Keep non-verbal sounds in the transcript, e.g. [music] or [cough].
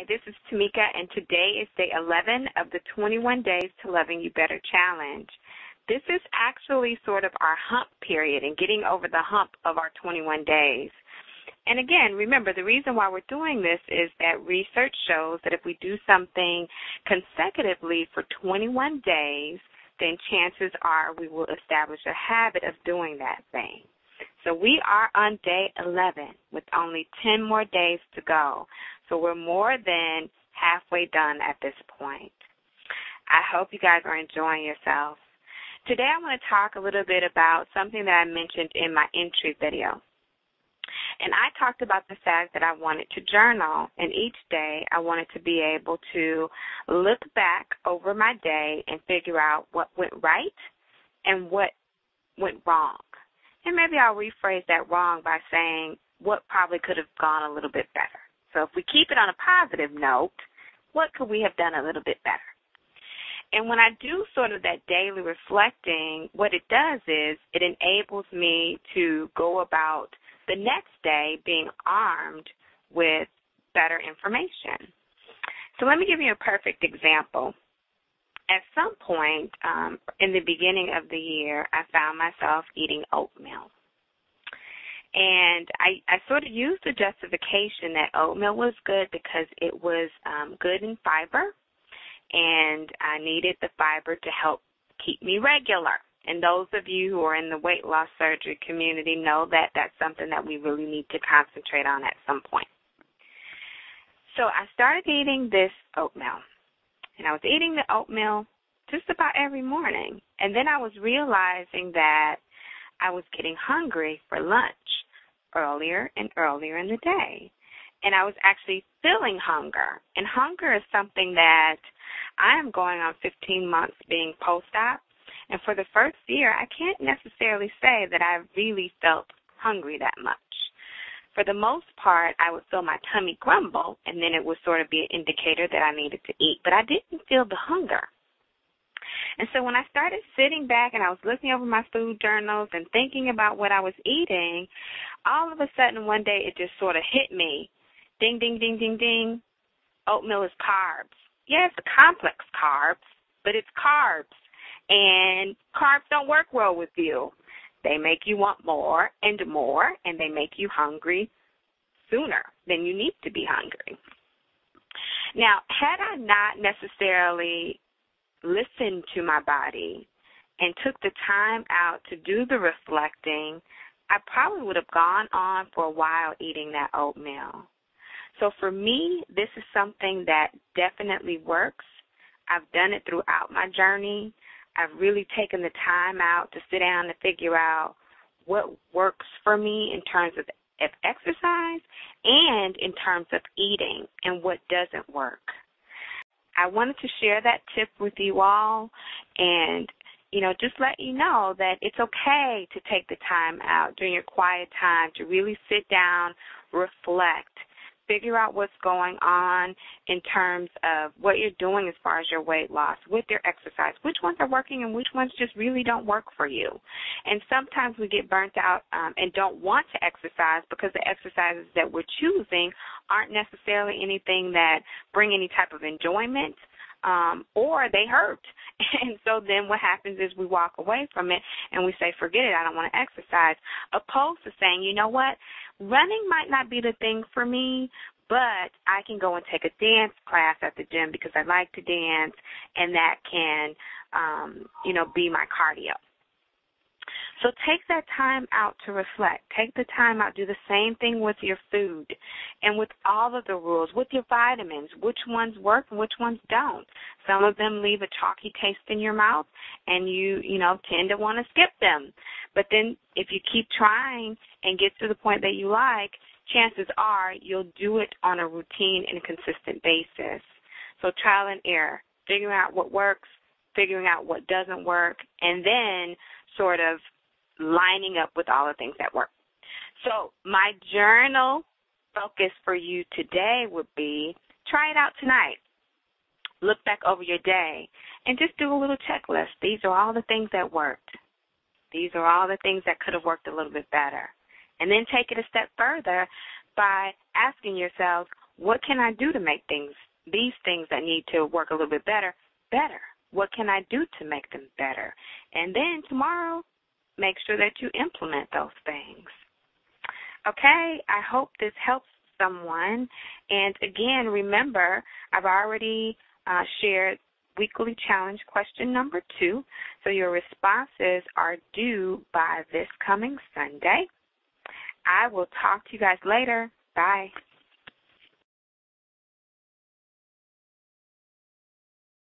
Hi, this is Tamika, and today is day 11 of the 21 Days to Loving You Better Challenge. This is actually sort of our hump period and getting over the hump of our 21 days. And again, remember, the reason why we're doing this is that research shows that if we do something consecutively for 21 days, then chances are we will establish a habit of doing that thing. So we are on day 11 with only 10 more days to go. So we're more than halfway done at this point. I hope you guys are enjoying yourselves. Today I want to talk a little bit about something that I mentioned in my entry video. And I talked about the fact that I wanted to journal, and each day I wanted to be able to look back over my day and figure out what went right and what went wrong. And maybe I'll rephrase that wrong by saying what probably could have gone a little bit better. So if we keep it on a positive note, what could we have done a little bit better? And when I do sort of that daily reflecting, what it does is it enables me to go about the next day being armed with better information. So let me give you a perfect example. At some point um, in the beginning of the year, I found myself eating oatmeal. And I, I sort of used the justification that oatmeal was good because it was um, good in fiber, and I needed the fiber to help keep me regular. And those of you who are in the weight loss surgery community know that that's something that we really need to concentrate on at some point. So I started eating this oatmeal. And I was eating the oatmeal just about every morning. And then I was realizing that I was getting hungry for lunch earlier and earlier in the day. And I was actually feeling hunger. And hunger is something that I am going on 15 months being post op. And for the first year, I can't necessarily say that I really felt hungry that much. For the most part, I would feel my tummy grumble, and then it would sort of be an indicator that I needed to eat. But I didn't feel the hunger. And so when I started sitting back and I was looking over my food journals and thinking about what I was eating, all of a sudden one day it just sort of hit me. Ding, ding, ding, ding, ding. Oatmeal is carbs. Yeah, it's complex carbs, but it's carbs. And carbs don't work well with you. They make you want more and more, and they make you hungry sooner than you need to be hungry. Now, had I not necessarily listened to my body and took the time out to do the reflecting, I probably would have gone on for a while eating that oatmeal. So for me, this is something that definitely works. I've done it throughout my journey. I've really taken the time out to sit down and figure out what works for me in terms of, of exercise and in terms of eating and what doesn't work. I wanted to share that tip with you all and you know, just let you know that it's okay to take the time out during your quiet time to really sit down, reflect, figure out what's going on in terms of what you're doing as far as your weight loss with your exercise, which ones are working and which ones just really don't work for you. And sometimes we get burnt out um, and don't want to exercise because the exercises that we're choosing aren't necessarily anything that bring any type of enjoyment um, or they hurt. [laughs] And so then what happens is we walk away from it and we say, forget it, I don't want to exercise, opposed to saying, you know what, running might not be the thing for me, but I can go and take a dance class at the gym because I like to dance and that can, um, you know, be my cardio. So take that time out to reflect. Take the time out. Do the same thing with your food and with all of the rules, with your vitamins, which ones work and which ones don't. Some of them leave a chalky taste in your mouth and you, you know, tend to want to skip them. But then if you keep trying and get to the point that you like, chances are you'll do it on a routine and a consistent basis. So trial and error, figuring out what works, figuring out what doesn't work, and then sort of lining up with all the things that work. So my journal focus for you today would be try it out tonight. Look back over your day and just do a little checklist. These are all the things that worked. These are all the things that could have worked a little bit better. And then take it a step further by asking yourself, What can I do to make things, these things that need to work a little bit better, better? What can I do to make them better? And then tomorrow, make sure that you implement those things. Okay, I hope this helps someone. And again, remember, I've already uh, shared weekly challenge question number two. So your responses are due by this coming Sunday. I will talk to you guys later. Bye.